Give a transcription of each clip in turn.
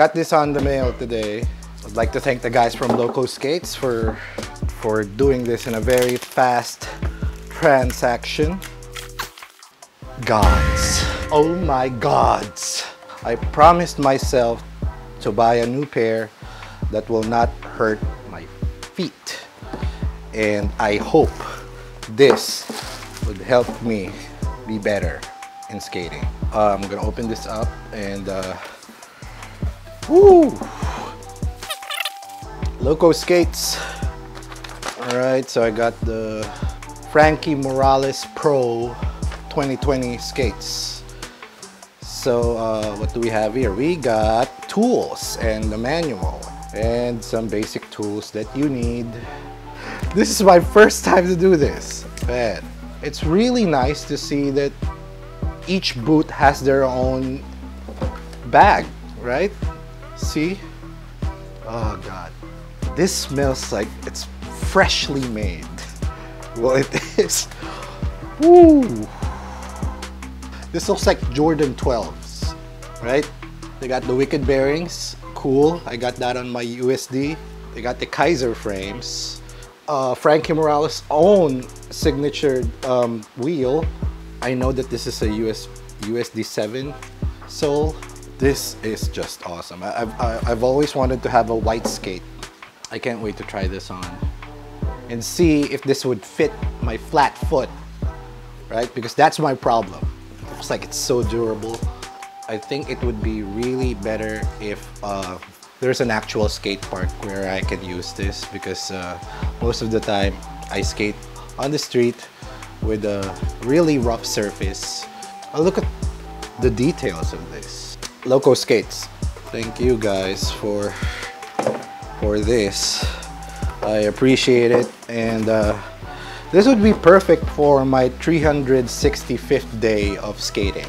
got this on the mail today. I'd like to thank the guys from Loco Skates for for doing this in a very fast transaction. Gawds. Oh my gods. I promised myself to buy a new pair that will not hurt my feet. And I hope this would help me be better in skating. Uh, I'm gonna open this up and uh, woo! Loco Skates. All right, so I got the Franky Morales Pro 2020 skates. So uh, what do we have here? We got tools and the manual and some basic tools that you need. This is my first time to do this. Man, it's really nice to see that each boot has their own bag, right? See? Oh God. This smells like it's freshly made. Well, it is. Woo! This looks like Jordan 12s, right? They got the Wicked bearings, cool. I got that on my USD. They got the Kaiser frames. Uh, Franky Morales' own signature um, wheel. I know that this is a US, USD 7 sole. This is just awesome. I, I've, I've always wanted to have a white skate. I can't wait to try this on and see if this would fit my flat foot, right? Because that's my problem. Looks like it's so durable. I think it would be really better if uh, there's an actual skate park where I can use this because uh, most of the time I skate on the street with a really rough surface. Oh, look at the details of this. Loco Skates. Thank you guys for for this. I appreciate it and uh, this would be perfect for my 365th day of skating.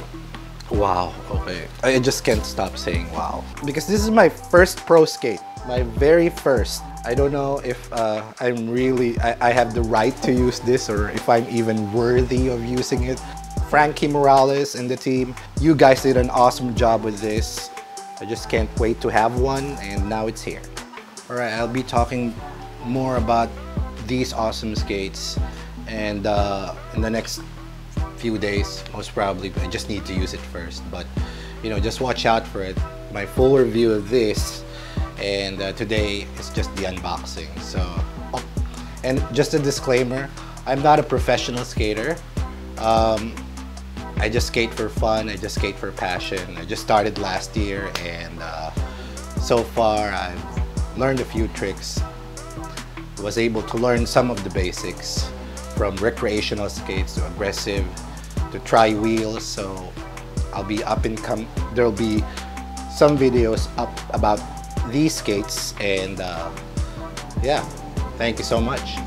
Wow, okay. I just can't stop saying wow. Because this is my first pro skate, my very first. I don't know if uh, I'm really, I, I have the right to use this or if I'm even worthy of using it. Franky Morales and the team, you guys did an awesome job with this. I just can't wait to have one and now it's here. All right, I'll be talking more about these awesome skates and uh, in the next few days most probably I just need to use it first but you know just watch out for it my full review of this and uh, today is just the unboxing so oh, and just a disclaimer I'm not a professional skater um, I just skate for fun I just skate for passion. I just started last year and uh, so far I've learned a few tricks. Was able to learn some of the basics from recreational skates to aggressive to tri wheels. So I'll be up and come there'll be some videos up about these skates and uh, yeah thank you so much